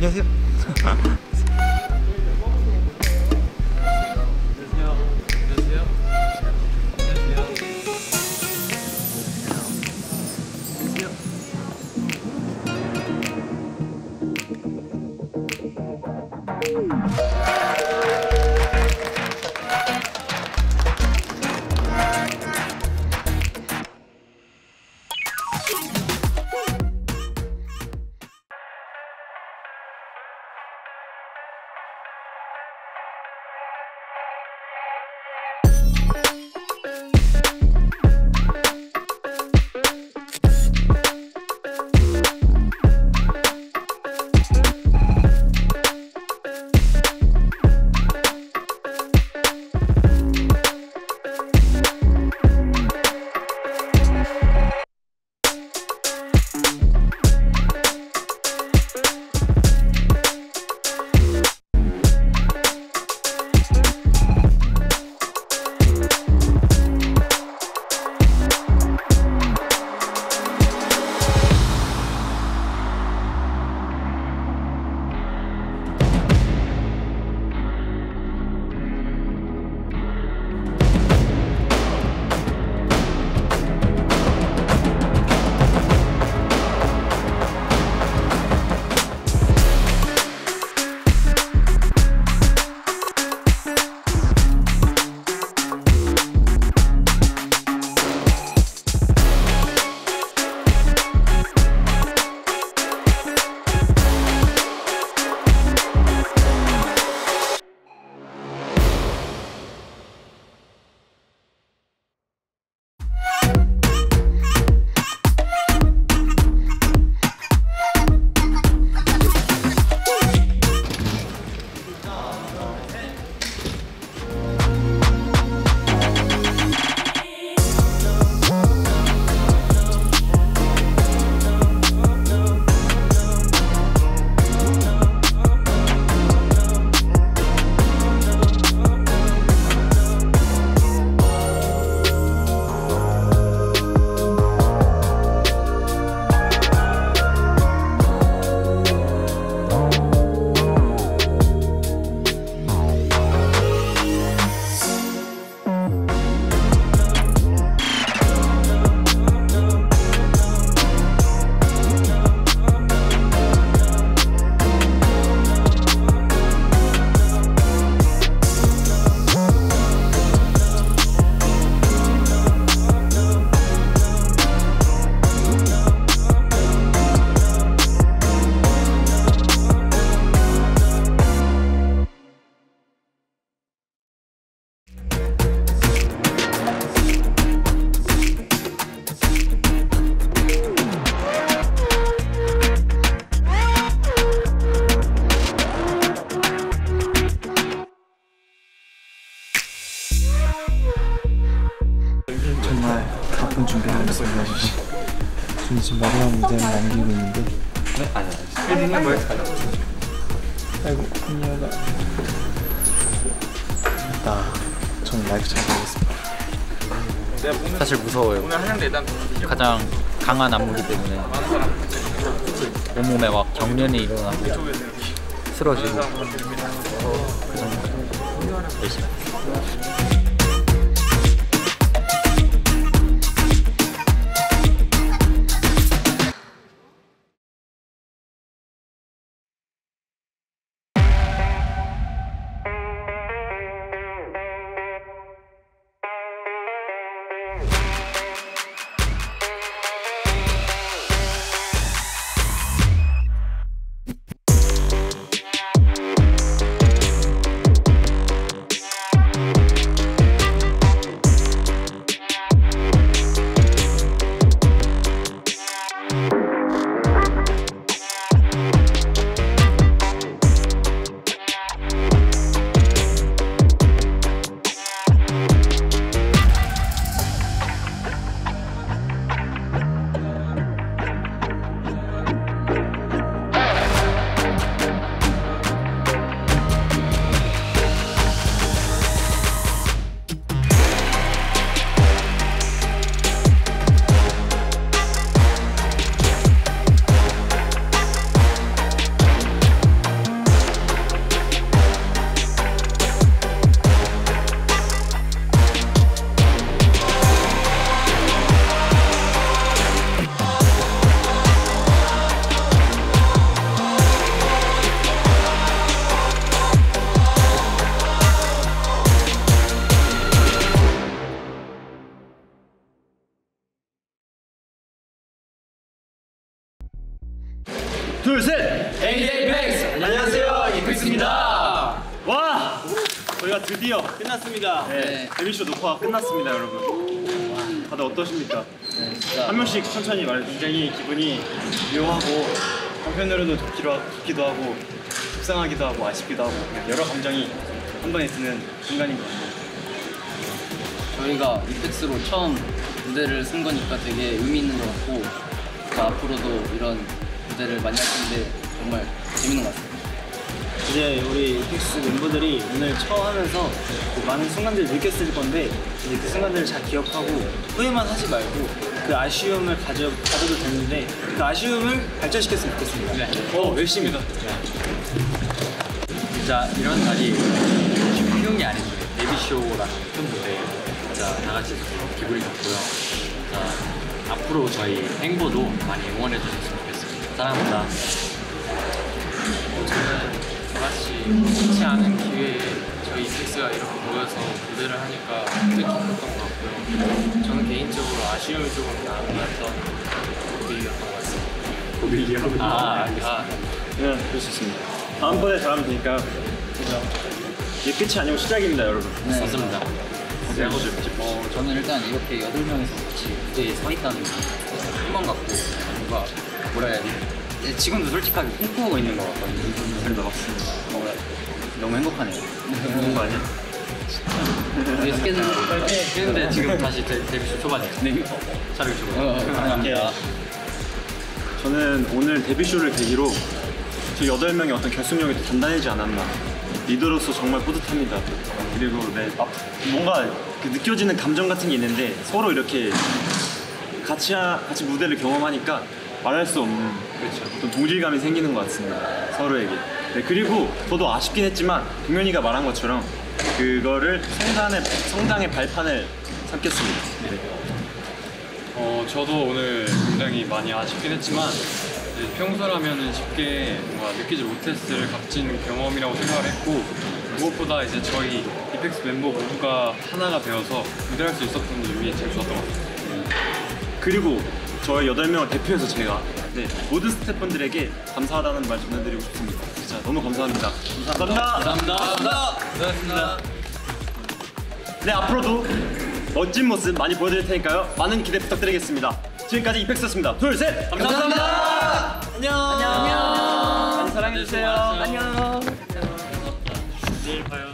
안녕하세요. 정 하셨습니다. 저는 지금 마지막 무대를 남기고 있는데. 아이고 미녀가. 나 저는 마이크 잘 모르겠습니다. 사실 무서워요. 가장 강한 안무기 때문에. 온몸에 막 경련이 일어나고 쓰러지고. 그 정도. 열심히. 둘, 셋! 에이펙스 안녕하세요 이펙스입니다. 와! 저희가 드디어 끝났습니다. 네. 데뷔쇼 녹화가 끝났습니다, 여러분. 다들 어떠십니까? 한 명씩 천천히 말해. 굉장히 기분이 묘하고 한편으로는 좋기도, 하- 좋기도 하고 속상하기도 하고 아쉽기도 하고 여러 감정이 한 번에 드는 순간인 것 같아요. 저희가 이펙스로 처음 무대를 쓴 거니까 되게 의미 있는 것 같고 그 앞으로도 이런 무대를 많이 할 텐데 정말 재밌는 것 같습니다. 이제 우리 이펙스 멤버들이 오늘 처음 하면서 그 많은 순간들을 느꼈을 건데 이제 그 순간들을 잘 기억하고 후회만 하지 말고 그 아쉬움을 가져, 가져도 되는데 그 아쉬움을 발전시켰으면 좋겠습니다. 네. 어, 열심히다. 진짜 이런 날이 쉬운 게 아닌데 데뷔쇼라는 큰 무대에 진짜 다 같이 기분이 좋고요. 자, 앞으로 저희 행보도 많이 응원해 주셨으면. 사랑합니다. 저는 저같이 흔치 않은 기회에 저희 이펙스가 이렇게 모여서 무대를 하니까 기뻤던 것 같고요. 저는 개인적으로 아쉬움이 조금 남았던 고비였던 것 같습니다. 고비리하고 아, 알겠습니다. 네, 그럴 수 있습니다. 다음번에 잘하면 되니까요. 그죠? 이게 끝이 아니고 시작입니다, 여러분. 네. 맞습니다. 어, 저는 일단 이렇게 여덟 명이서 같이 무대에 서 있다는 게 한 번 같고 뭔가 뭐라 해야 되지? 예, 지금도 솔직하게 꿈꾸고 있는 것 같거든요. 그래도 맞습니다. 어, 너무 행복하네요. 좋은 거 아니야? 우리 스케줄 근데 지금 다시 데, 데뷔쇼 초반이에요. 네. 촬영 초반. 어, 어, 감사합니다. 저는 오늘 데뷔쇼를 계기로 저 여덟 명의 어떤 결속력이 더 단단해지지 않았나. 리더로서 정말 뿌듯합니다. 그리고 네, 앞- 뭔가 그 느껴지는 감정 같은 게 있는데 서로 이렇게 같이 하- 같이 무대를 경험하니까 말할 수 없는 어떤 동질감이 생기는 것 같습니다. 서로에게. 네, 그리고 저도 아쉽긴 했지만 동현이가 말한 것처럼 그거를 성단의 성당의 발판을 삼겠습니다. 네. 어, 저도 오늘 굉장히 많이 아쉽긴 했지만 이제 평소라면은 쉽게 뭔가 느끼지 못했을 값진 경험이라고 생각을 했고 무엇보다 이제 저희 이펙스 멤버 모두가 하나가 되어서 무대할 수 있었던 점이 제일 좋았던 것 같아요. 그리고 저희 여덟 명을 대표해서 제가 네, 모든 스태프분들에게 감사하다는 말 전해드리고 싶습니다. 진짜 너무 감사합니다. 감사합니다. 감사합니다. 네 앞으로도 멋진 모습 많이 보여드릴 테니까요. 많은 기대 부탁드리겠습니다. 지금까지 이펙스였습니다. 둘, 셋! 감사합니다. 안녕. 안녕. 많이 사랑해주세요. 안녕. 내일 봐요.